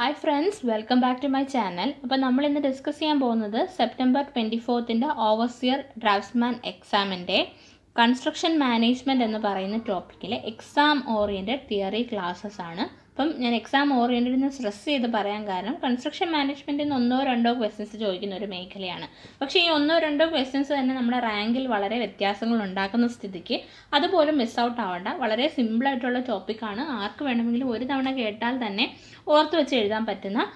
Hi friends welcome back to my channel അപ്പോൾ നമ്മൾ ഇന്ന് ഡിസ്കസ് ചെയ്യാൻ പോകുന്നത് സെപ്റ്റംബർ ട്വന്റി ഫോർത്തിന്റെ ഓവർസിയർ ഡ്രാഫ്റ്റ്സ്മാൻ എക്സാമിന്റെ കൺസ്ട്രക്ഷൻ മാനേജ്മെന്റ് എന്ന് പറയുന്ന ടോപ്പിക്കിലെ എക്സാം ഓറിയന്റഡ് തിയറി ക്ലാസ്സസ് ആണ്. അപ്പം ഞാൻ എക്സാം ഓറിയന്റഡ് എന്ന് സ്ട്രെസ് ചെയ്ത് പറയാൻ കാരണം കൺസ്ട്രക്ഷൻ മാനേജ്മെന്റിൽ നിന്ന് ഒന്നോ രണ്ടോ ക്വസ്റ്റ്യൻസ് ചോദിക്കുന്ന ഒരു മേഖലയാണ്. പക്ഷേ ഈ ഒന്നോ രണ്ടോ ക്വസ്റ്റ്യൻസ് തന്നെ നമ്മുടെ റാങ്കിൽ വളരെ വ്യത്യാസങ്ങൾ ഉണ്ടാക്കുന്ന സ്ഥിതിക്ക് അതുപോലും മിസ് ഔട്ട് ആവേണ്ട. വളരെ സിമ്പിളായിട്ടുള്ള ടോപ്പിക്കാണ് ആർക്ക് വേണമെങ്കിലും ഒരു തവണ കേട്ടാൽ തന്നെ ഓർത്ത് വെച്ച് എഴുതാൻ പറ്റുന്ന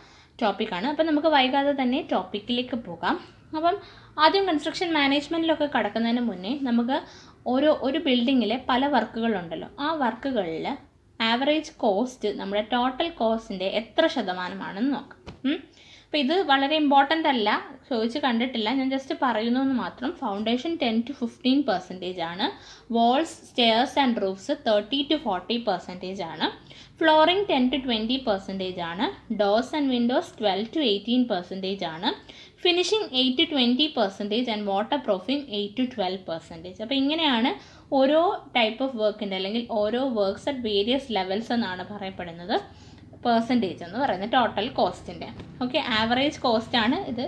ടോപ്പിക്കാണ് അപ്പം നമുക്ക് വൈകാതെ തന്നെ ടോപ്പിക്കിലേക്ക് പോകാം. അപ്പം ആദ്യം കൺസ്ട്രക്ഷൻ മാനേജ്മെന്റിലൊക്കെ കടക്കുന്നതിന് മുന്നേ നമുക്ക് ഓരോ ഒരു ബിൽഡിങ്ങിലെ പല വർക്കുകളുണ്ടല്ലോ ആ വർക്കുകളിൽ ആവറേജ് കോസ്റ്റ് നമ്മുടെ ടോട്ടൽ കോസ്റ്റിന്റെ എത്ര ശതമാനമാണെന്ന് നോക്കാം. അപ്പോൾ ഇത് വളരെ ഇമ്പോർട്ടന്റ് അല്ല. ചോദിച്ച് കണ്ടിട്ടില്ല. ഞാൻ ജസ്റ്റ് പറയുന്നു എന്ന് മാത്രം. Foundation ten to fifteen percentage ആണ്. Walls stairs and roofs thirty to forty percentage ആണ്. Flooring ten to twenty percentage ആണ്. Doors and windows twelve to eighteen percentage ആണ്. Finishing eight to twenty percentage and waterproofing eight to twelve percentage അപ്പോൾ ഇങ്ങനെയാണ് ഓരോ type of വർക്കിന്റെ അല്ലെങ്കിൽ ഓരോ works at various levels എന്നാണ് പറയപ്പെടുന്നത്. പെർസെന്റേജ് എന്ന് പറയുന്നത് ടോട്ടൽ കോസ്റ്റിന്റെ ഓക്കെ ആവറേജ് കോസ്റ്റാണ് ഇത്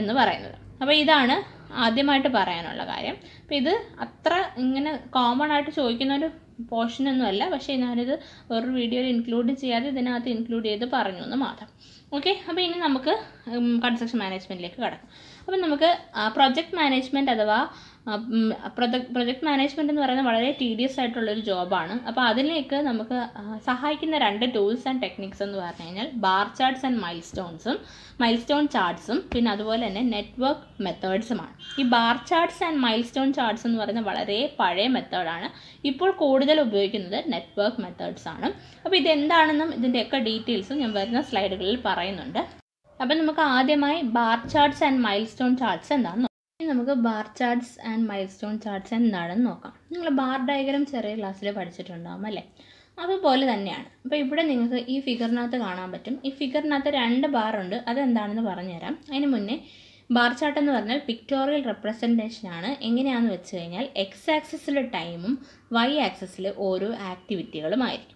എന്ന് പറയുന്നത്. അപ്പോൾ ഇതാണ് ആദ്യമായിട്ട് പറയാനുള്ള കാര്യം. അപ്പോൾ ഇത് അത്ര ഇങ്ങനെ കോമൺ ആയിട്ട് ചോദിക്കുന്ന ഒരു പോർഷനൊന്നുമല്ല പക്ഷേ ഞാനിത് വേറൊരു വീഡിയോയിൽ ഇൻക്ലൂഡ് ചെയ്യാതെ ഇതിനകത്ത് ഇൻക്ലൂഡ് ചെയ്ത് പറഞ്ഞു എന്ന് മാത്രം. ഓക്കെ അപ്പോൾ ഇനി നമുക്ക് കൺസ്ട്രക്ഷൻ മാനേജ്മെന്റിലേക്ക് കടക്കാം. അപ്പം നമുക്ക് പ്രൊജക്റ്റ് മാനേജ്മെന്റ് അഥവാ പ്രൊജക്ട് പ്രൊജക്ട് മാനേജ്മെന്റ് എന്ന് പറയുന്നത് വളരെ ടീഡിയസ് ആയിട്ടുള്ളൊരു ജോബാണ് അപ്പോൾ അതിലേക്ക് നമുക്ക് സഹായിക്കുന്ന രണ്ട് ടൂൾസ് ആൻഡ് ടെക്നിക്സ് എന്ന് പറഞ്ഞു കഴിഞ്ഞാൽ ബാർ ചാർട്ട്സ് ആൻഡ് മൈൽ സ്റ്റോൺസും മൈൽ സ്റ്റോൺ ചാർട്ട്സും പിന്നെ അതുപോലെ തന്നെ നെറ്റ്വർക്ക് മെത്തേഡ്സുമാണ് ഈ bar charts and milestone charts എന്ന് പറയുന്നത് വളരെ പഴയ മെത്തേഡാണ് ഇപ്പോൾ കൂടുതൽ ഉപയോഗിക്കുന്നത് നെറ്റ്വർക്ക് മെത്തേഡ്സ് ആണ്. അപ്പോൾ ഇതെന്താണെന്നും ഇതിന്റെയൊക്കെ ഡീറ്റെയിൽസും ഞാൻ വരുന്ന സ്ലൈഡുകളിൽ പറയുന്നുണ്ട്. അപ്പം നമുക്ക് ആദ്യമായി bar charts and milestone charts എന്താണെന്ന് ഇനി നമുക്ക് bar charts and milestone charts എന്താണെന്ന് നോക്കാം. നിങ്ങൾ ബാർ ഡയഗ്രാം ചെറിയ ക്ലാസ്സിൽ പഠിച്ചിട്ടുണ്ടാകും അല്ലേ? അതുപോലെ തന്നെയാണ്. അപ്പോൾ ഇവിടെ നിങ്ങൾക്ക് ഈ ഫിഗറിനകത്ത് കാണാൻ പറ്റും. ഈ ഫിഗറിനകത്ത് രണ്ട് ബാർ ഉണ്ട്. അതെന്താണെന്ന് പറഞ്ഞുതരാം. അതിന് മുന്നേ ബാർ ചാർട്ട് എന്ന് പറഞ്ഞാൽ പിക്ടോറിയൽ റെപ്രസെന്റേഷൻ ആണ്. എങ്ങനെയാണെന്ന് വെച്ച് കഴിഞ്ഞാൽ എക്സ് ആക്സിസിൽ ടൈമും വൈ ആക്സിസിൽ ഓരോ ആക്ടിവിറ്റികളുമായിരിക്കും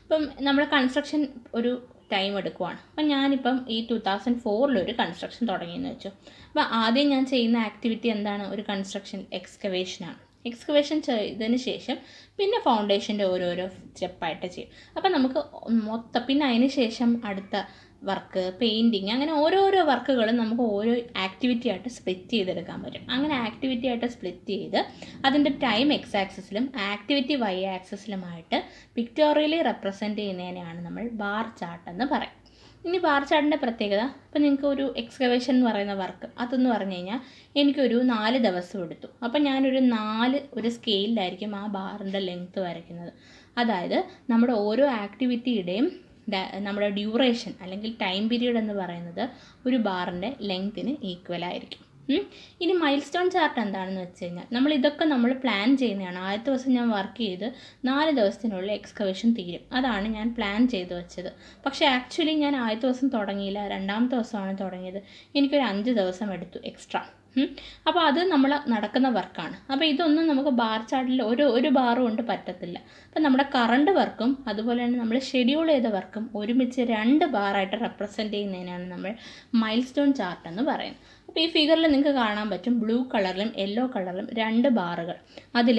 ഇപ്പം നമ്മുടെ കൺസ്ട്രക്ഷൻ ഒരു ടൈം എടുക്കുവാണ്. അപ്പം ഞാനിപ്പം ഈ ടു തൗസൻഡ് ഫോറിലൊരു കൺസ്ട്രക്ഷൻ തുടങ്ങിയെന്ന് വെച്ചു. അപ്പോൾ ആദ്യം ഞാൻ ചെയ്യുന്ന ആക്ടിവിറ്റി എന്താണ്? ഒരു കൺസ്ട്രക്ഷൻ എക്സ്കവേഷനാണ് എക്സ്കവേഷൻ ചെയ്തതിന് ശേഷം പിന്നെ ഫൗണ്ടേഷന്റെ ഓരോരോ സ്റ്റെപ്പായിട്ട് ചെയ്യും. അപ്പം നമുക്ക് മൊത്തം പിന്നെ അതിന് ശേഷം അടുത്ത വർക്ക് പെയിന്റിങ് അങ്ങനെ ഓരോരോ വർക്കുകളും നമുക്ക് ഓരോ ആക്ടിവിറ്റി ആയിട്ട് സ്പ്ലിറ്റ് ചെയ്തെടുക്കാൻ പറ്റും. അങ്ങനെ ആക്ടിവിറ്റി ആയിട്ട് സ്പ്ലിറ്റ് ചെയ്ത് അതിന്റെ ടൈം എക്സ് ആക്സസിലും ആക്ടിവിറ്റി വൈ ആക്സസിലുമായിട്ട് പിക്ടോറിയലി റെപ്രസെന്റ് ചെയ്യുന്നതിനെയാണ് നമ്മൾ ബാർ ചാർട്ട് എന്ന് പറയും. ഇനി ബാർ ചാർട്ടിന്റെ പ്രത്യേകത ഇപ്പം നിങ്ങൾക്ക് ഒരു എക്സ്കവേഷൻ എന്ന് പറയുന്ന വർക്ക് അതെന്ന് പറഞ്ഞു കഴിഞ്ഞാൽ എനിക്കൊരു നാല് ദിവസം എടുത്തു. അപ്പം ഞാനൊരു നാല് ഒരു സ്കെയിലായിരിക്കും ആ ബാറിന്റെ ലെങ്ത്ത് വരയ്ക്കുന്നത്. അതായത് നമ്മുടെ ഓരോ ആക്ടിവിറ്റിയുടെയും നമ്മുടെ ഡ്യൂറേഷൻ അല്ലെങ്കിൽ ടൈം പീരീഡ് എന്ന് പറയുന്നത് ഒരു ബാറിന്റെ ലെങ്ത്തിന് ഈക്വൽ ആയിരിക്കും. ഇനി മൈൽ സ്റ്റോൺ ചാർട്ട് എന്താണെന്ന് വെച്ച് കഴിഞ്ഞാൽ നമ്മൾ ഇതൊക്കെ നമ്മൾ പ്ലാൻ ചെയ്യുന്നതാണ്. ആദ്യത്തെ ദിവസം ഞാൻ വർക്ക് ചെയ്ത് നാല് ദിവസത്തിനുള്ളിൽ എക്സ്കവേഷൻ തീരും. അതാണ് ഞാൻ പ്ലാൻ ചെയ്ത് വെച്ചത്. പക്ഷേ ആക്ച്വലി ഞാൻ ആദ്യത്തെ ദിവസം തുടങ്ങിയില്ല രണ്ടാമത്തെ ദിവസമാണ് തുടങ്ങിയത്. എനിക്കൊരു അഞ്ച് ദിവസം എടുത്തു എക്സ്ട്രാ. അപ്പോൾ അത് നമ്മൾ നടക്കുന്ന വർക്കാണ്. അപ്പോൾ ഇതൊന്നും നമുക്ക് ബാർ ചാർട്ടിൽ ഒരു ഒരു ബാറും കൊണ്ട് പറ്റത്തില്ല. അപ്പോൾ നമ്മുടെ കറണ്ട് വർക്കും അതുപോലെ തന്നെ നമ്മൾ ഷെഡ്യൂൾ ചെയ്ത വർക്കും ഒരുമിച്ച് രണ്ട് ബാറായിട്ട് റെപ്രസെന്റ് ചെയ്യുന്നതിനാണ് നമ്മൾ മൈൽ സ്റ്റോൺ ചാർട്ട് എന്ന് പറയുന്നത്. അപ്പോൾ ഈ ഫിഗറിൽ നിങ്ങൾക്ക് കാണാൻ പറ്റും ബ്ലൂ കളറിലും യെല്ലോ കളറിലും രണ്ട് ബാറുകൾ. അതിൽ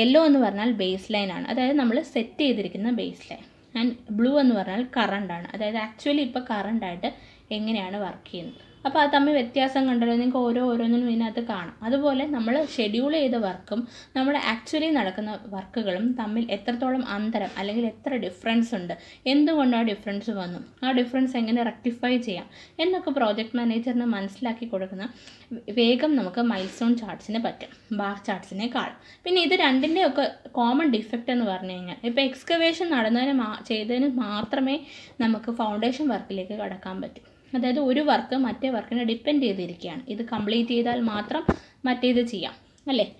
യെല്ലോ എന്ന് പറഞ്ഞാൽ ബേസ് ലൈനാണ് അതായത് നമ്മൾ സെറ്റ് ചെയ്തിരിക്കുന്ന ബേസ് ലൈൻ. ആൻഡ് ബ്ലൂ എന്ന് പറഞ്ഞാൽ കറണ്ടാണ് അതായത് ആക്ച്വലി ഇപ്പോൾ കറണ്ടായിട്ട് എങ്ങനെയാണ് വർക്ക് ചെയ്യുന്നത്? അപ്പോൾ അത് തമ്മിൽ വ്യത്യാസം കണ്ടല്ലോ. നിങ്ങൾക്ക് ഓരോ ഓരോന്നിനും ഇതിനകത്ത് കാണാം. അതുപോലെ നമ്മൾ ഷെഡ്യൂൾ ചെയ്ത വർക്കും നമ്മുടെ ആക്ച്വലി നടക്കുന്ന വർക്കുകളും തമ്മിൽ എത്രത്തോളം അന്തരം അല്ലെങ്കിൽ എത്ര ഡിഫറൻസ് ഉണ്ട് എന്തുകൊണ്ട് ആ ഡിഫറൻസ് വന്നു ആ ഡിഫറൻസ് എങ്ങനെ റെക്ടിഫൈ ചെയ്യാം എന്നൊക്കെ പ്രോജക്റ്റ് മാനേജറിന് മനസ്സിലാക്കി കൊടുക്കുന്ന വേഗം നമുക്ക് മൈൽ സ്റ്റോൺ ചാർട്ട്സിന് പറ്റും ബാർ ചാർട്ട്സിനേക്കാളും പിന്നെ ഇത് രണ്ടിന്റെയൊക്കെ കോമൺ ഡിഫക്റ്റ് എന്ന് പറഞ്ഞു കഴിഞ്ഞാൽ ഇപ്പോൾ എക്സ്കവേഷൻ നടന്നതിന് മാ ചെയ്തതിന് മാത്രമേ നമുക്ക് ഫൗണ്ടേഷൻ വർക്കിലേക്ക് കടക്കാൻ പറ്റൂ. അതായത് ഒരു വർക്ക് മറ്റേ വർക്കിനെ ഡിപ്പെൻഡ് ചെയ്തിരിക്കുകയാണ്. ഇത് കംപ്ലീറ്റ് ചെയ്താൽ മാത്രം മറ്റേത് ചെയ്യാം. അല്ലേ?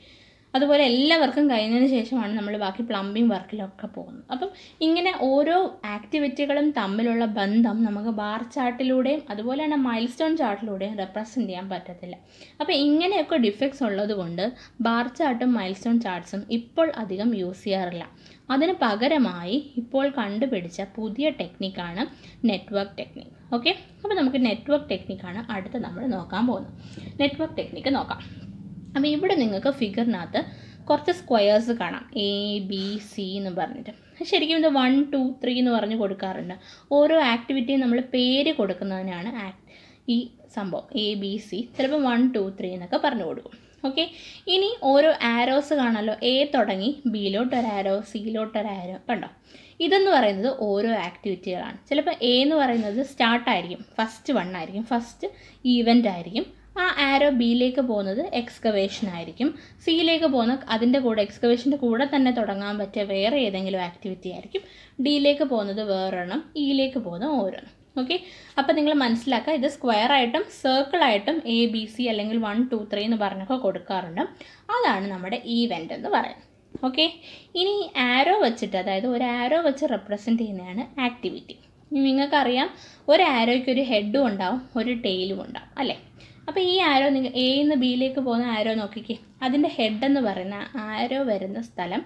അതുപോലെ എല്ലാവർക്കും കഴിഞ്ഞതിന് ശേഷമാണ് നമ്മൾ ബാക്കി പ്ലംബിംഗ് വർക്കിലൊക്കെ പോകുന്നത്. അപ്പം ഇങ്ങനെ ഓരോ ആക്ടിവിറ്റികളും തമ്മിലുള്ള ബന്ധം നമുക്ക് ബാർ ചാർട്ടിലൂടെയും അതുപോലെ തന്നെ മൈൽ സ്റ്റോൺ ചാർട്ടിലൂടെയും റെപ്രസെന്റ് ചെയ്യാൻ പറ്റത്തില്ല. അപ്പോൾ ഇങ്ങനെയൊക്കെ ഡിഫക്ട്സ് ഉള്ളതുകൊണ്ട് ബാർ ചാർട്ടും മൈൽ സ്റ്റോൺ ചാർട്ട്സും ഇപ്പോൾ അധികം യൂസ് ചെയ്യാറില്ല. അതിന് പകരമായി ഇപ്പോൾ കണ്ടുപിടിച്ച പുതിയ ടെക്നിക്കാണ് നെറ്റ്വർക്ക് ടെക്നിക്ക് ഓക്കെ അപ്പോൾ നമുക്ക് നെറ്റ്വർക്ക് ടെക്നിക്കാണ് അടുത്ത് നമ്മൾ നോക്കാൻ പോകുന്നത്. നെറ്റ്വർക്ക് ടെക്നിക്ക് നോക്കാം. അപ്പോൾ ഇവിടെ നിങ്ങൾക്ക് ഫിഗറിനകത്ത് കുറച്ച് സ്ക്വയേഴ്സ് കാണാം. എ ബി സി എന്ന് പറഞ്ഞിട്ട്. ശരിക്കും ഇത് വൺ ടു ത്രീ എന്ന് പറഞ്ഞ് കൊടുക്കാറുണ്ട്. ഓരോ ആക്ടിവിറ്റിയും നമ്മൾ പേര് കൊടുക്കുന്നതിനാണ് ഈ സംഭവം. എ ബി സി ചിലപ്പോൾ വൺ ടു ത്രീ എന്നൊക്കെ പറഞ്ഞു കൊടുക്കും. ഓക്കെ ഇനി ഓരോ ആരോസ് കാണാമല്ലോ എ തുടങ്ങി ബിയിലോട്ട് ഒരു ആരോ സിയിലോട്ട് ഒരു ആരോ കണ്ടോ? ഇതെന്ന് പറയുന്നത് ഓരോ ആക്ടിവിറ്റികളാണ് ചിലപ്പോൾ എ എന്ന് പറയുന്നത് സ്റ്റാർട്ടായിരിക്കും ഫസ്റ്റ് വൺ ആയിരിക്കും ഫസ്റ്റ് ഈവന്റ് ആയിരിക്കും ആ ആരോ ബിയിലേക്ക് പോകുന്നത് എക്സ്കവേഷൻ ആയിരിക്കും. സിയിലേക്ക് പോകുന്ന അതിന്റെ കൂടെ എക്സ്കവേഷന്റെ കൂടെ തന്നെ തുടങ്ങാൻ പറ്റിയ വേറെ ഏതെങ്കിലും ആക്ടിവിറ്റി ആയിരിക്കും. ഡിയിലേക്ക് പോകുന്നത് വേറൊരെണ്ണം ഇയിലേക്ക് പോകുന്ന ഓരോന്നും. ഓക്കെ അപ്പോൾ നിങ്ങൾ മനസ്സിലാക്കുക ഇത് സ്ക്വയർ ആയിട്ടും സർക്കിൾ ആയിട്ടും എ ബി സി അല്ലെങ്കിൽ വൺ ടു ത്രീ എന്ന് പറഞ്ഞൊക്കെ കൊടുക്കാറുണ്ട്. അതാണ് നമ്മുടെ ഈവെന്റ് എന്ന് പറയുന്നത്. ഓക്കെ ഇനി ആരോ വെച്ചിട്ട് അതായത് ഒരു ആരോ വെച്ച് റെപ്രസെന്റ് ചെയ്യുന്നതാണ് ആക്ടിവിറ്റി നിങ്ങൾക്കറിയാം ഒരു ആരോയ്ക്ക് ഒരു ഹെഡും ഉണ്ടാവും ഒരു ടെയിലും ഉണ്ടാവും അല്ലേ? അപ്പോൾ ഈ ആരോ നിങ്ങൾ എ നിന്ന് ബിയിലേക്ക് പോകുന്ന ആരോ നോക്കിക്കേ. അതിന്റെ ഹെഡ് എന്ന് പറയുന്ന ആരോ വരുന്ന സ്ഥലം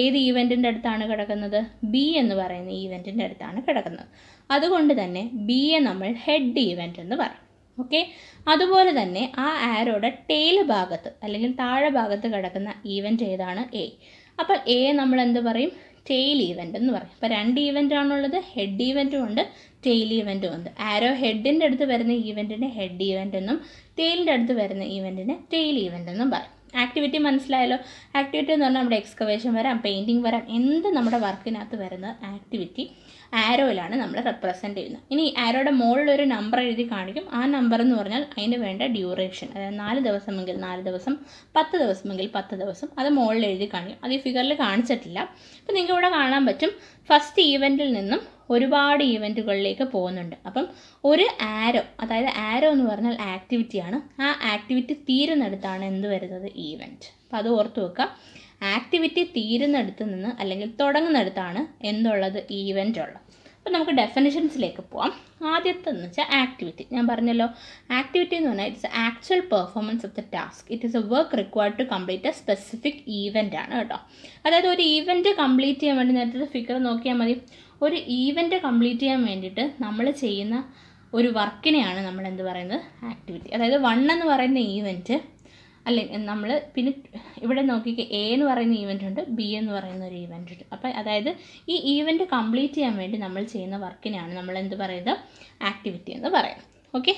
ഏത് ഈവെന്റിന്റെ അടുത്താണ് കിടക്കുന്നത്? ബി എന്ന് പറയുന്ന ഈവെന്റിന്റെ അടുത്താണ് കിടക്കുന്നത്. അതുകൊണ്ട് തന്നെ ബിയെ നമ്മൾ ഹെഡ് ഈവെന്റ് എന്ന് പറയും. ഓക്കെ അതുപോലെ തന്നെ ആ ആരോടെ ടെയിൽ ഭാഗത്ത് അല്ലെങ്കിൽ താഴെ ഭാഗത്ത് കിടക്കുന്ന ഈവന്റ് ഏതാണ്? എ അപ്പോൾ എ നമ്മൾ എന്ത് പറയും? ടെയിൽ ഈവന്റ് എന്ന് പറയും. അപ്പോൾ രണ്ട് ഈവന്റ് ആണുള്ളത് ഹെഡ് ഈവന്റും ഉണ്ട് ടെയിൽ ഈവന്റും ഉണ്ട്. ആരോ ഹെഡിന്റെ അടുത്ത് വരുന്ന ഈവന്റിനെ ഹെഡ് ഈവന്റ് എന്നും ടെയിലിന്റെ അടുത്ത് വരുന്ന ഈവന്റിനെ ടെയിൽ ഈവന്റ് എന്നും പറയും. ആക്ടിവിറ്റി മനസ്സിലായല്ലോ? ആക്ടിവിറ്റി എന്ന് പറഞ്ഞാൽ നമ്മുടെ എക്സ്കവേഷൻ വരാം പെയിന്റിങ് വരാം എന്ത് നമ്മുടെ വർക്കിനകത്ത് വരുന്ന ആക്ടിവിറ്റി ആരോയിലാണ് നമ്മൾ റെപ്രസെന്റ് ചെയ്യുന്നത്. ഇനി ആരോയുടെ മുകളിൽ ഒരു നമ്പർ എഴുതി കാണിക്കും. ആ നമ്പർ എന്ന് പറഞ്ഞാൽ അതിന് വേണ്ട ഡ്യൂറേഷൻ അതായത് നാല് ദിവസമെങ്കിൽ നാല് ദിവസം പത്ത് ദിവസമെങ്കിൽ പത്ത് ദിവസം അത് മുകളിൽ എഴുതി കാണിക്കും. അത് ഈ ഫിഗറിൽ കാണിച്ചിട്ടില്ല. അപ്പോൾ നിങ്ങൾക്ക് ഇവിടെ കാണാൻ പറ്റും. ഫസ്റ്റ് ഈവന്റിൽ നിന്നും ഒരുപാട് ഈവന്റുകളിലേക്ക് പോകുന്നുണ്ട്. അപ്പം ഒരു ആരോ അതായത് ആരോ എന്ന് പറഞ്ഞാൽ ആക്ടിവിറ്റിയാണ് ആ ആക്ടിവിറ്റി തീരുന്നിടത്താണ് എന്ത് വരുന്നത്? ഈവന്റ് അപ്പോൾ അത് ഓർത്ത് വെക്കുക. ആക്ടിവിറ്റി തീരുന്നിടത്ത് നിന്ന് അല്ലെങ്കിൽ തുടങ്ങുന്നിടത്താണ് എന്തുള്ളത്? ഈവന്റ് ഉള്ളത്. അപ്പോൾ നമുക്ക് ഡെഫിനിഷൻസിലേക്ക് പോവാം. ആദ്യത്തെ എന്ന് വെച്ചാൽ ആക്ടിവിറ്റി ഞാൻ പറഞ്ഞല്ലോ ആക്ടിവിറ്റി എന്ന് പറഞ്ഞാൽ it's actual performance of the task it is a work required to complete a specific event ആണ് കേട്ടോ. അതായത് ഒരു ഈവന്റ് കംപ്ലീറ്റ് ചെയ്യാൻ വേണ്ടി നേരത്തെ ഫിഗർ നോക്കിയാൽ മതി. ഒരു ഈവന്റ് കംപ്ലീറ്റ് ചെയ്യാൻ വേണ്ടിയിട്ട് നമ്മൾ ചെയ്യുന്ന ഒരു വർക്കിനെയാണ് നമ്മൾ എന്ത് പറയുന്നത്? ആക്ടിവിറ്റി അതായത് വൺ എന്ന് പറയുന്ന ഈവന്റ് അല്ലെങ്കിൽ നമ്മൾ പിന്നെ ഇവിടെ നോക്കിയിട്ട് എ എന്ന് പറയുന്ന ഈവന്റ് ഉണ്ട് ബി എന്ന് പറയുന്ന ഒരു ഈവന്റ് ഉണ്ട്. അപ്പോൾ അതായത് ഈ ഈവന്റ് കംപ്ലീറ്റ് ചെയ്യാൻ വേണ്ടി നമ്മൾ ചെയ്യുന്ന വർക്കിനെയാണ് നമ്മൾ എന്ത് പറയുന്നത്? ആക്ടിവിറ്റി എന്ന് പറയുന്നത്. ഓക്കെ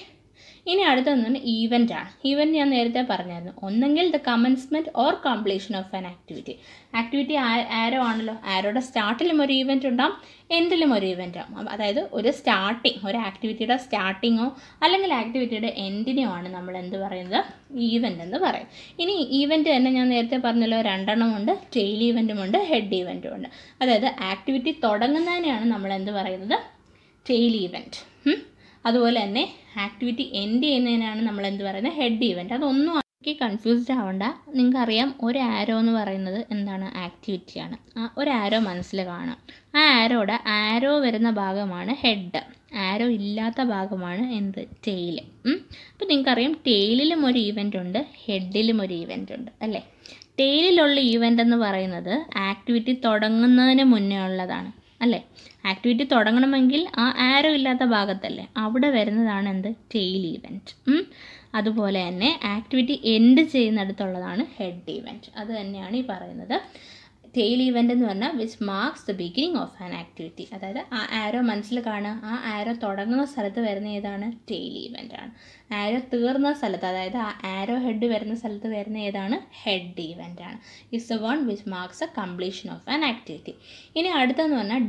ഇനി അടുത്തൊന്ന് ഈവന്റ് ആണ്. ഈവന്റ് ഞാൻ നേരത്തെ പറഞ്ഞായിരുന്നു. ഒന്നെങ്കിൽ the commencement or completion of an activity activity arrow ആണല്ലോ. ആരോടെ സ്റ്റാർട്ടിലും ഒരു ഈവന്റ് ഉണ്ടാവും എൻഡിലും ഒരു ഈവന്റ് ആവും. അതായത് ഒരു സ്റ്റാർട്ടിങ് ഒരു ആക്ടിവിറ്റിയുടെ സ്റ്റാർട്ടിങ്ങോ അല്ലെങ്കിൽ ആക്ടിവിറ്റിയുടെ എൻഡിനെയോ ആണ് നമ്മൾ എന്ത് പറയുന്നത്? ഈവന്റ് എന്ന് പറയും. ഇനി ഈവന്റ് തന്നെ ഞാൻ നേരത്തെ പറഞ്ഞല്ലോ രണ്ടെണ്ണം ഉണ്ട് ടെയിൽ ഈവന്റും ഉണ്ട് ഹെഡ് ഈവന്റും ഉണ്ട്. അതായത് ആക്ടിവിറ്റി തുടങ്ങുന്നതിനെയാണ് നമ്മൾ എന്ത് പറയുന്നത്? ടെയിൽ ഈവന്റ് അതുപോലെ തന്നെ ആക്ടിവിറ്റി എൻഡ് ചെയ്യുന്നതിനാണ് നമ്മൾ എന്ത് പറയുന്നത് ഹെഡ് ഇവന്റ് അതൊന്നും ആക്കി കൺഫ്യൂസ്ഡ് ആവണ്ട. നിങ്ങൾക്കറിയാം ഒരു ആരോ എന്ന് പറയുന്നത് എന്താണ്? ആക്ടിവിറ്റിയാണ് ആ ഒരു ആരോ മനസ്സിൽ കാണാം. ആ ആരോടെ ആരോ വരുന്ന ഭാഗമാണ് ഹെഡ് ആരോ ഇല്ലാത്ത ഭാഗമാണ് എന്ത്? ടെയിൽ അപ്പോൾ നിങ്ങൾക്കറിയാം ടെയിലിലും ഒരു ഈവന്റ് ഉണ്ട് ഹെഡിലും ഒരു ഈവന്റ് ഉണ്ട് അല്ലേ? ടെയിലിലുള്ള ഈവന്റ് എന്ന് പറയുന്നത് ആക്ടിവിറ്റി തുടങ്ങുന്നതിന് മുന്നേ ഉള്ളതാണ് അല്ലേ? ആക്ടിവിറ്റി തുടങ്ങണമെങ്കിൽ ആ ആരോ ഇല്ലാത്ത ഭാഗത്തല്ലേ? അവിടെ വരുന്നതാണ് എന്ത്? ടെയിൽ ഈവന്റ് അതുപോലെ തന്നെ ആക്ടിവിറ്റി എൻഡ് ചെയ്യുന്നിടത്തുള്ളതാണ് ഹെഡ് ഈവന്റ് അത് തന്നെയാണ് ഈ പറയുന്നത്. ടെയിൽ ഈവന്റ് എന്ന് പറഞ്ഞാൽ which marks the beginning of an activity അതായത് ആ ആരോ മനസ്സിൽ കാണുക. ആ ആരോ തുടങ്ങുന്ന സ്ഥലത്ത് വരുന്ന ഏതാണ്? ടെയിൽ ഈവന്റ് ആണ്. ആരോ തീർന്ന സ്ഥലത്ത് അതായത് ആ ആരോ ഹെഡ് വരുന്ന സ്ഥലത്ത് വരുന്ന ഏതാണ്? ഹെഡ് ഈവന്റ് ആണ്. Is the one which marks a completion of an activity ഇനി അടുത്തെന്ന് പറഞ്ഞാൽ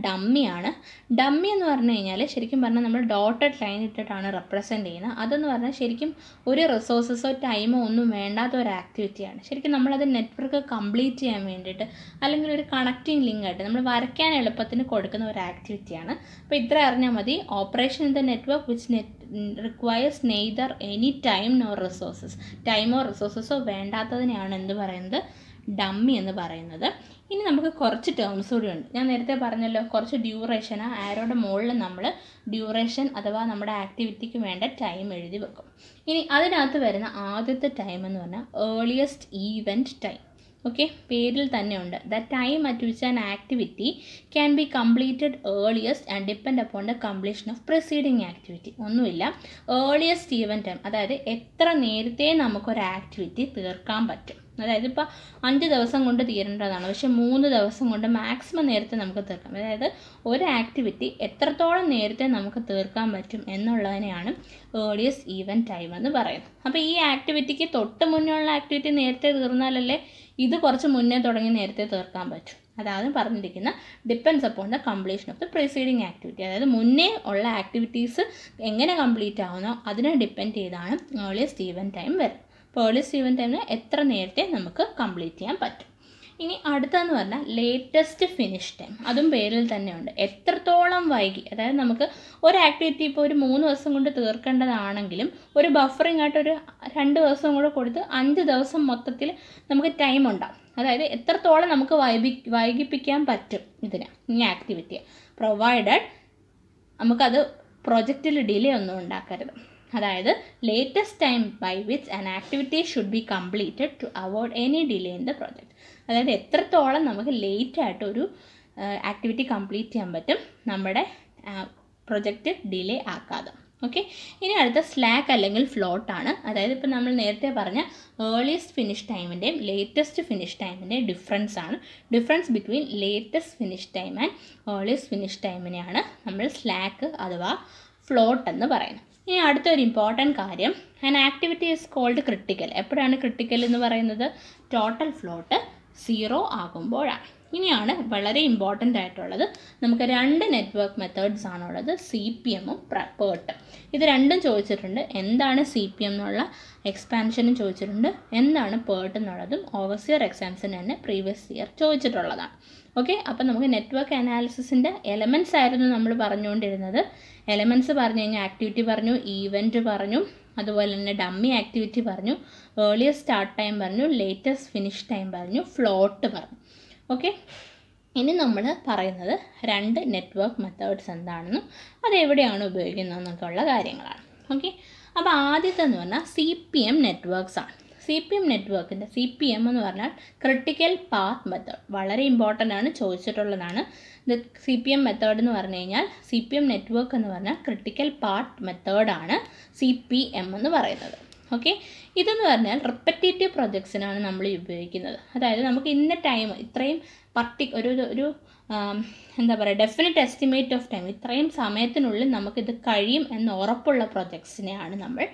ആണ്. ഡമ്മി എന്ന് പറഞ്ഞു കഴിഞ്ഞാൽ ശരിക്കും പറഞ്ഞാൽ നമ്മൾ ഡോട്ടഡ് ലൈൻ ഇട്ടിട്ടാണ് റെപ്രസെന്റ് ചെയ്യുന്നത്. അതെന്ന് പറഞ്ഞാൽ ശരിക്കും ഒരു റിസോഴ്സസോ ടൈമോ ഒന്നും വേണ്ടാത്ത ഒരു ആക്ടിവിറ്റിയാണ് ശരിക്കും നമ്മളത് നെറ്റ്വർക്ക് കംപ്ലീറ്റ് ചെയ്യാൻ വേണ്ടിയിട്ട് അല്ലെങ്കിൽ ഒരു കണക്റ്റിംഗ് ലിങ്ക് ആയിട്ട് നമ്മൾ വരയ്ക്കാൻ എളുപ്പത്തിന് കൊടുക്കുന്ന ഒരു ആക്ടിവിറ്റിയാണ് അപ്പോൾ ഇത്ര അറിഞ്ഞാൽ മതി. Operation in the network which net requires neither any time no resources ടൈമോ റിസോഴ്സസോ വേണ്ടാത്തതിനെയാണ് എന്ത് പറയുന്നത്? ഡമ്മി എന്ന് പറയുന്നത്. ഇനി നമുക്ക് കുറച്ച് ടേംസ് കൂടി ഉണ്ട്. ഞാൻ നേരത്തെ പറഞ്ഞല്ലോ കുറച്ച് ഡ്യൂറേഷൻ ആ ആരോടെ മുകളിൽ നമ്മൾ ഡ്യൂറേഷൻ അഥവാ നമ്മുടെ ആക്ടിവിറ്റിക്ക് വേണ്ട ടൈം എഴുതി വെക്കും. ഇനി അതിനകത്ത് വരുന്ന ആദ്യത്തെ ടൈം എന്ന് പറഞ്ഞാൽ ഏർലിയസ്റ്റ് ഈവന്റ് ടൈം ഓക്കെ പേരിൽ തന്നെ ഉണ്ട് the time at which an activity can be completed earliest and depend upon the completion of preceding activity ഒന്നുമില്ല. ഏർലിയസ്റ്റ് ഈവൻ ടൈം അതായത് എത്ര നേരത്തെ നമുക്കൊരു ആക്ടിവിറ്റി തീർക്കാൻ പറ്റും. അതായത് ഇപ്പോൾ അഞ്ച് ദിവസം കൊണ്ട് തീരേണ്ടതാണ്. പക്ഷേ മൂന്ന് ദിവസം കൊണ്ട് മാക്സിമം നേരത്തെ നമുക്ക് തീർക്കാം. അതായത് ഒരു ആക്ടിവിറ്റി എത്രത്തോളം നേരത്തെ നമുക്ക് തീർക്കാൻ പറ്റും എന്നുള്ളതിനെയാണ് ഏർലിയസ്റ്റ് ഈവൻ ടൈം എന്ന് പറയുന്നത്. അപ്പോൾ ഈ ആക്ടിവിറ്റിക്ക് തൊട്ട് മുന്നേ ആക്ടിവിറ്റി നേരത്തെ തീർന്നാലല്ലേ ഇത് കുറച്ച് മുന്നേ തുടങ്ങി നേരത്തെ തീർക്കാൻ പറ്റും. അതാണ് പറഞ്ഞിരിക്കുന്ന depends upon the completion of the preceding activity അതായത് മുന്നേ ഉള്ള ആക്ടിവിറ്റീസ് എങ്ങനെ കംപ്ലീറ്റ് ആവുന്നോ അതിനെ ഡിപ്പെൻഡ് ചെയ്താണ് ഏർലിയസ്റ്റ് ഈവൻ ടൈം വരുന്നത് അപ്പോൾ ഏർലിയസ്റ്റ് ഈവൻ ടൈമിന് എത്ര നേരത്തെ നമുക്ക് കംപ്ലീറ്റ് ചെയ്യാൻ പറ്റും? ഇനി അടുത്തതെന്ന് പറഞ്ഞാൽ ലേറ്റസ്റ്റ് ഫിനിഷ് ടൈം അതും പേരിൽ തന്നെയുണ്ട്. എത്രത്തോളം വൈകി അതായത് നമുക്ക് ഒരു ആക്ടിവിറ്റി ഇപ്പോൾ ഒരു മൂന്ന് ദിവസം കൊണ്ട് തീർക്കേണ്ടതാണെങ്കിലും ഒരു ബഫറിംഗ് ആയിട്ട് ഒരു രണ്ട് ദിവസം കൂടെ കൊടുത്ത് അഞ്ച് ദിവസം മൊത്തത്തിൽ നമുക്ക് ടൈം ഉണ്ടാകും അതായത് എത്രത്തോളം നമുക്ക് വൈകി വൈകിപ്പിക്കാൻ പറ്റും ഇതിന് ഈ ആക്ടിവിറ്റിയെ പ്രൊവൈഡഡ് നമുക്കത് പ്രൊജക്റ്റിൽ ഡിലേ ഒന്നും ഉണ്ടാക്കരുത്. അതായത് latest time by which an activity should be completed to avoid any delay in the project അതായത് എത്രത്തോളം നമുക്ക് ലേറ്റ് ആയിട്ട് ഒരു ആക്ടിവിറ്റി കംപ്ലീറ്റ് ചെയ്യാൻ പറ്റും നമ്മുടെ പ്രൊജക്റ്റ് ഡിലേ ആക്കാതെ. ഓക്കെ ഇനി അടുത്ത സ്ലാക്ക് അല്ലെങ്കിൽ ഫ്ലോട്ടാണ് അതായത് ഇപ്പോൾ നമ്മൾ നേരത്തെ പറഞ്ഞ ഏർലിയസ്റ്റ് ഫിനിഷ് ടൈമിന്റെയും ലേറ്റസ്റ്റ് ഫിനിഷ് ടൈമിന്റെയും ഡിഫറൻസ് ആണ്. Difference between latest finish time and earliest finish ടൈമിനെയാണ് നമ്മൾ സ്ലാക്ക് അഥവാ ഫ്ലോട്ട് എന്ന് പറയുന്നത്. ഇനി അടുത്തൊരു ഇമ്പോർട്ടന്റ് കാര്യം an activity is called critical എപ്പോഴാണ് ക്രിട്ടിക്കൽ എന്ന് പറയുന്നത്? ടോട്ടൽ ഫ്ലോട്ട് സീറോ ആകുമ്പോഴാണ്. ഇനിയാണ് വളരെ ഇമ്പോർട്ടന്റ് ആയിട്ടുള്ളത്. നമുക്ക് രണ്ട് നെറ്റ്വർക്ക് മെത്തേഡ്സ് ആണുള്ളത്. സി പി എമ്മും പേർട്ട് ഇത് രണ്ടും ചോദിച്ചിട്ടുണ്ട്. എന്താണ് സി പി എം എന്നുള്ള എക്സ്പാൻഷനും ചോദിച്ചിട്ടുണ്ട്. എന്താണ് പേർട്ട് എന്നുള്ളതും ഇയർ എക്സാംസിന് തന്നെ പ്രീവിയസ് ഇയർ ചോദിച്ചിട്ടുള്ളതാണ്. ഓക്കെ അപ്പം നമുക്ക് നെറ്റ്വർക്ക് അനാലിസിസിന്റെ എലമെന്റ്സ് ആയിരുന്നു നമ്മൾ പറഞ്ഞുകൊണ്ടിരുന്നത്. എലമെന്റ്സ് പറഞ്ഞു കഴിഞ്ഞാൽ ആക്ടിവിറ്റി പറഞ്ഞു ഈവന്റ് പറഞ്ഞു അതുപോലെ തന്നെ ഡമ്മി ആക്ടിവിറ്റി പറഞ്ഞു ഏർലിയസ്റ്റ് സ്റ്റാർട്ട് ടൈം പറഞ്ഞു ലേറ്റസ്റ്റ് ഫിനിഷ് ടൈം പറഞ്ഞു ഫ്ലോട്ട് പറഞ്ഞു. ഓക്കെ ഇനി നമ്മൾ പറയുന്നത് രണ്ട് നെറ്റ്വർക്ക് മെത്തേഡ്സ് എന്താണെന്നും അത് എവിടെയാണ് ഉപയോഗിക്കുന്നതെന്നൊക്കെ ഉള്ള കാര്യങ്ങളാണ്. ഓക്കെ അപ്പോൾ ആദ്യത്തെ എന്ന് പറഞ്ഞാൽ സി പി എം നെറ്റ്വർക്ക്സ് ആണ്. സി പി എം നെറ്റ്വർക്കിന്റെ സി പി എം എന്ന് പറഞ്ഞാൽ ക്രിട്ടിക്കൽ പാത്ത് മെത്തേഡ് വളരെ ഇമ്പോർട്ടന്റ് ആണ് ചോദിച്ചിട്ടുള്ളതാണ്. ഇത് സി പി എം മെത്തേഡ് എന്ന് പറഞ്ഞു കഴിഞ്ഞാൽ സി പി എം നെറ്റ്വർക്ക് എന്ന് പറഞ്ഞാൽ ക്രിട്ടിക്കൽ പാത്ത് മെത്തേഡാണ് സി പി എം എന്ന് പറയുന്നത്. ഓക്കെ ഇതെന്ന് പറഞ്ഞാൽ റിപ്പറ്റേറ്റീവ് പ്രൊജക്ട്സിനാണ് നമ്മൾ ഉപയോഗിക്കുന്നത്. അതായത് നമുക്ക് ഇന്ന ടൈം ഇത്രയും പർട്ടി ഒരു ഒരു എന്താ പറയുക ഡെഫിനറ്റ് എസ്റ്റിമേറ്റ് ഓഫ് ടൈം ഇത്രയും സമയത്തിനുള്ളിൽ നമുക്കിത് കഴിയും എന്ന് ഉറപ്പുള്ള പ്രൊജക്ട്സിനെയാണ് നമ്മൾ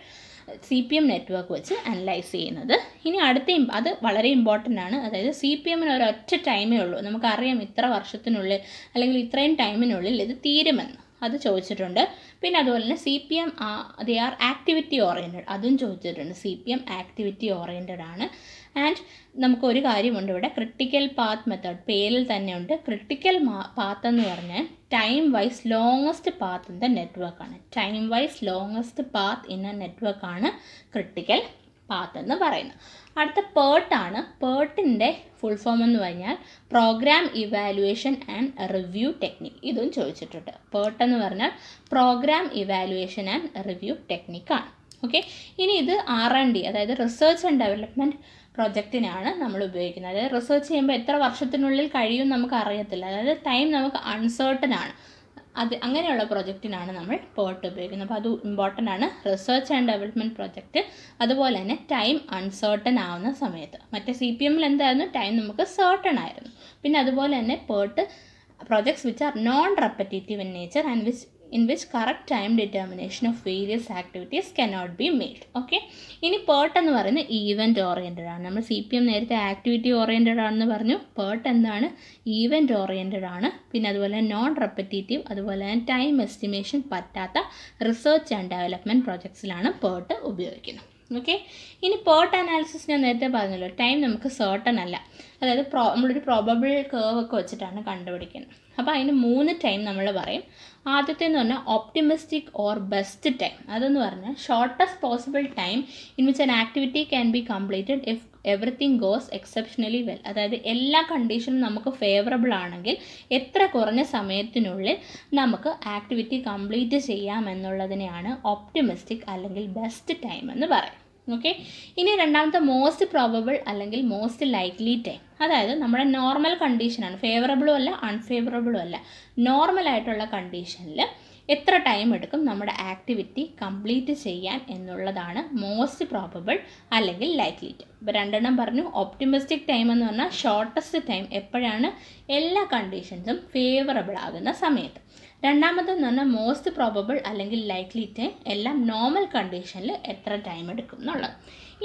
സി പി എം നെറ്റ്വർക്ക് വെച്ച് അനലൈസ് ചെയ്യുന്നത്. ഇനി അടുത്ത അത് വളരെ ഇമ്പോർട്ടന്റ് ആണ്. അതായത് സി പി എമ്മിന് ഒരൊറ്റ ടൈമേ ഉള്ളൂ. നമുക്കറിയാം ഇത്ര വർഷത്തിനുള്ളിൽ അല്ലെങ്കിൽ ഇത്രയും ടൈമിനുള്ളിൽ ഇത് തീരുമെന്ന്. അത് ചോദിച്ചിട്ടുണ്ട്. പിന്നെ അതുപോലെ തന്നെ C P M they are activity oriented അതും ചോദിച്ചിട്ടുണ്ട്. C P M activity oriented ആണ്. ആൻഡ് നമുക്ക് ഒരു കാര്യമുണ്ട് ഇവിടെ. ക്രിട്ടിക്കൽ പാത്ത് മെത്തേഡ് പേരിൽ തന്നെയുണ്ട്. ക്രിട്ടിക്കൽ പാത്ത് എന്ന് പറഞ്ഞാൽ time wise longest path in the നെറ്റ്വർക്കാണ് time wise longest path in a നെറ്റ്വർക്കാണ് ക്രിട്ടിക്കൽ പാത്ത് എന്ന് പറയുന്നത്. അടുത്ത പേർട്ടാണ് പേർട്ടിന്റെ ഫുൾ ഫോം എന്ന് പറഞ്ഞാൽ program evaluation and review technique ഇതും ചോദിച്ചിട്ടുണ്ട്. പേർട്ട് എന്ന് പറഞ്ഞാൽ പ്രോഗ്രാം ഇവാലുവേഷൻ ആൻഡ് റിവ്യൂ ടെക്നിക്കാണ് ഓക്കെ ഇനി ഇത് ആർ ആൻഡ് ഡി അതായത് റിസർച്ച് ആൻഡ് ഡെവലപ്മെന്റ് പ്രൊജക്റ്റിനാണ് നമ്മൾ ഉപയോഗിക്കുന്നത്. അതായത് റിസർച്ച് ചെയ്യുമ്പോൾ എത്ര വർഷത്തിനുള്ളിൽ കഴിയും നമുക്ക് അറിയത്തില്ല. അതായത് ടൈം നമുക്ക് അൺസേർട്ടൻ ആണ്. അത് അങ്ങനെയുള്ള പ്രൊജക്റ്റിനാണ് നമ്മൾ പോർട്ട് ഉപയോഗിക്കുന്നത്. അപ്പോൾ അത് ഇമ്പോർട്ടന്റ് ആണ്. റിസർച്ച് ആൻഡ് ഡെവലപ്മെന്റ് പ്രൊജക്റ്റ് അതുപോലെ തന്നെ ടൈം അൺസേർട്ടൺ ആവുന്ന സമയത്ത്. മറ്റേ സി പി എമ്മിൽ എന്തായിരുന്നു? ടൈം നമുക്ക് സേർട്ടൺ ആയിരുന്നു. പിന്നെ അതുപോലെ തന്നെ PERT projects which are non repetitive in nature and which in which correct time determination of various activities cannot be made okay ഇനി പേർട്ട് എന്ന് പറയുന്നത് ഈവന്റ് ഓറിയന്റഡ് ആണ്. നമ്മൾ സി പി എം നേരത്തെ ആക്ടിവിറ്റി ഓറിയന്റഡ് ആണെന്ന് പറഞ്ഞു. പേർട്ട് എന്താണ്? Event oriented ആണ്. പിന്നെ അതുപോലെ നോൺ റെപ്പറ്റേറ്റീവ് അതുപോലെ തന്നെ ടൈം എസ്റ്റിമേഷൻ പറ്റാത്ത റിസർച്ച് ആൻഡ് ഡെവലപ്മെന്റ് പ്രോജക്ട്സിലാണ് പേർട്ട് ഉപയോഗിക്കുന്നത്. ഓക്കെ ഇനി പേർട്ട് അനാലിസിസ് ഞാൻ നേരത്തെ പറഞ്ഞല്ലോ. ടൈം നമുക്ക് സേർട്ടൺ അല്ല. അതായത് പ്രോ നമ്മളൊരു പ്രോബബിൾ കേവ് ഒക്കെ വെച്ചിട്ടാണ് കണ്ടുപിടിക്കുന്നത്. അപ്പോൾ അതിന് മൂന്ന് ടൈം നമ്മൾ പറയും. ആദ്യത്തെ എന്ന് പറഞ്ഞാൽ ഓപ്റ്റിമിസ്റ്റിക് ഓർ ബെസ്റ്റ് ടൈം അതെന്ന് പറഞ്ഞാൽ shortest possible time in which an activity can be completed if everything goes exceptionally well അതായത് എല്ലാ കണ്ടീഷനും നമുക്ക് ഫേവറബിൾ ആണെങ്കിൽ എത്ര കുറഞ്ഞ സമയത്തിനുള്ളിൽ നമുക്ക് ആക്ടിവിറ്റി കംപ്ലീറ്റ് ചെയ്യാം എന്നുള്ളതിനെയാണ് ഓപ്റ്റിമിസ്റ്റിക് അല്ലെങ്കിൽ ബെസ്റ്റ് ടൈം എന്ന് പറയും ഓക്കെ ഇനി രണ്ടാമത്തെ മോസ്റ്റ് പ്രോബബിൾ അല്ലെങ്കിൽ മോസ്റ്റ് ലൈക്ലി ടൈം അതായത് നമ്മുടെ നോർമൽ കണ്ടീഷനാണ് ഫേവറബിളും അല്ല അൺഫേവറബിളും അല്ല. നോർമൽ ആയിട്ടുള്ള കണ്ടീഷനിൽ എത്ര ടൈം എടുക്കും നമ്മുടെ ആക്ടിവിറ്റി കംപ്ലീറ്റ് ചെയ്യാൻ എന്നുള്ളതാണ് മോസ്റ്റ് പ്രോബബിൾ അല്ലെങ്കിൽ ലൈക്ലി ടൈം ഇപ്പോൾ രണ്ടെണ്ണം പറഞ്ഞു. ഓപ്റ്റിമിസ്റ്റിക് ടൈം എന്ന് പറഞ്ഞാൽ ഷോർട്ടസ്റ്റ് ടൈം എപ്പോഴാണ് എല്ലാ കണ്ടീഷൻസും ഫേവറബിൾ ആകുന്ന സമയത്ത്. രണ്ടാമതെന്ന് പറഞ്ഞാൽ മോസ്റ്റ് പ്രോബബിൾ അല്ലെങ്കിൽ ലൈക്ലി ടൈം എല്ലാം നോർമൽ കണ്ടീഷനിൽ എത്ര ടൈം എടുക്കും എന്നുള്ളത്.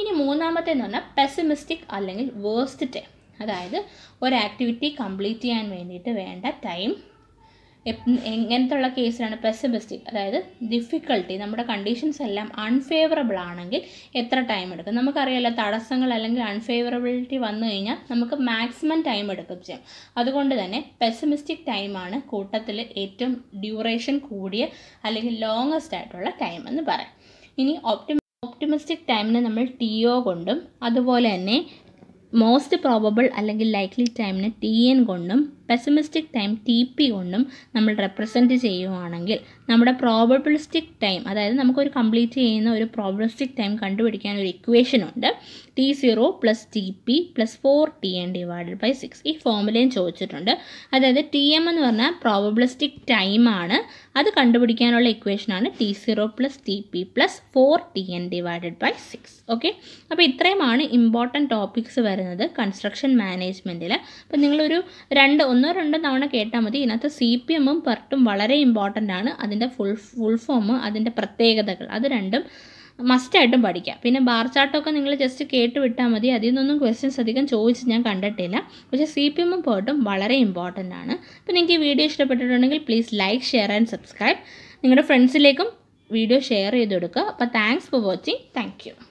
ഇനി മൂന്നാമത്തെ എന്ന് പറഞ്ഞാൽ പെസിമിസ്റ്റിക് അല്ലെങ്കിൽ വേസ്റ്റ് ടൈം അതായത് ഒരു ആക്ടിവിറ്റി കംപ്ലീറ്റ് ചെയ്യാൻ വേണ്ടിയിട്ട് വേണ്ട ടൈം എങ്ങനത്തുള്ള കേസിലാണ് പെസിമിസ്റ്റിക് അതായത് ഡിഫിക്കൾട്ടി നമ്മുടെ കണ്ടീഷൻസ് എല്ലാം അൺഫേവറബിൾ ആണെങ്കിൽ എത്ര ടൈം എടുക്കും? നമുക്കറിയാലോ തടസ്സങ്ങൾ അല്ലെങ്കിൽ അൺഫേവറബിലിറ്റി വന്നു കഴിഞ്ഞാൽ നമുക്ക് മാക്സിമം ടൈം എടുക്കും ചെയ്യാം. അതുകൊണ്ട് തന്നെ പെസിമിസ്റ്റിക് ടൈമാണ് കൂട്ടത്തിൽ ഏറ്റവും ഡ്യൂറേഷൻ കൂടിയ അല്ലെങ്കിൽ ലോങ്ങസ്റ്റ് ആയിട്ടുള്ള ടൈം എന്ന് പറയാം. ഇനി ഓപ്റ്റി ഓപ്റ്റിമിസ്റ്റിക് ടൈമിനെ നമ്മൾ ടി ഒ കൊണ്ടും അതുപോലെ തന്നെ മോസ്റ്റ് പ്രോബബിൾ അല്ലെങ്കിൽ ലൈക്ലി ടൈമിന് ടി എൻ കൊണ്ടും പെസിമിസ്റ്റിക് ടൈം ടി പി കൊണ്ടും നമ്മൾ റെപ്രസെന്റ് ചെയ്യുവാണെങ്കിൽ നമ്മുടെ പ്രോബബിളിസ്റ്റിക് ടൈം അതായത് നമുക്കൊരു കംപ്ലീറ്റ് ചെയ്യുന്ന ഒരു പ്രോബബിളിസ്റ്റിക് ടൈം കണ്ടുപിടിക്കാൻ ഒരു ഇക്വേഷൻ ഉണ്ട്. T zero plus T P plus four T N divided by six ഈ ഫോമുലയും ചോദിച്ചിട്ടുണ്ട്. അതായത് ടി എം എന്ന് പറഞ്ഞാൽ പ്രോബബിളിസ്റ്റിക് ടൈമാണ് അത് കണ്ടുപിടിക്കാനുള്ള ഇക്വേഷനാണ് T zero plus T P plus four T N divided by six okay അപ്പോൾ ഇത്രയുമാണ് ഇമ്പോർട്ടന്റ് ടോപ്പിക്സ് വരുന്നത് കൺസ്ട്രക്ഷൻ മാനേജ്മെന്റിൽ അപ്പോൾ നിങ്ങളൊരു രണ്ട് ഒന്നോ രണ്ടോ തവണ കേട്ടാൽ മതി. ഇതിനകത്ത് സി പി എമ്മും പെർട്ടും വളരെ ഇമ്പോർട്ടന്റ് ആണ്. അതിന്റെ ഫുൾ ഫുൾ ഫോം അതിന്റെ പ്രത്യേകതകൾ. അത് രണ്ടും മസ്റ്റായിട്ടും പഠിക്കാം. പിന്നെ ബാർ ചാർട്ടൊക്കെ നിങ്ങൾ ജസ്റ്റ് കേട്ട് വിട്ടാൽ മതി. അതിൽ നിന്നൊന്നും ക്വസ്റ്റ്യൻസ് അധികം ചോദിച്ച് ഞാൻ കണ്ടിട്ടില്ല. പക്ഷേ സി പി എമ്മും പേർട്ടും വളരെ ഇമ്പോർട്ടന്റ് ആണ്. അപ്പോൾ നിങ്ങൾക്ക് ഈ വീഡിയോ ഇഷ്ടപ്പെട്ടിട്ടുണ്ടെങ്കിൽ please like share and subscribe നിങ്ങളുടെ ഫ്രണ്ട്സിലേക്കും വീഡിയോ ഷെയർ ചെയ്ത് കൊടുക്കുക. അപ്പോൾ താങ്ക്സ് ഫോർ വാച്ചിങ് താങ്ക്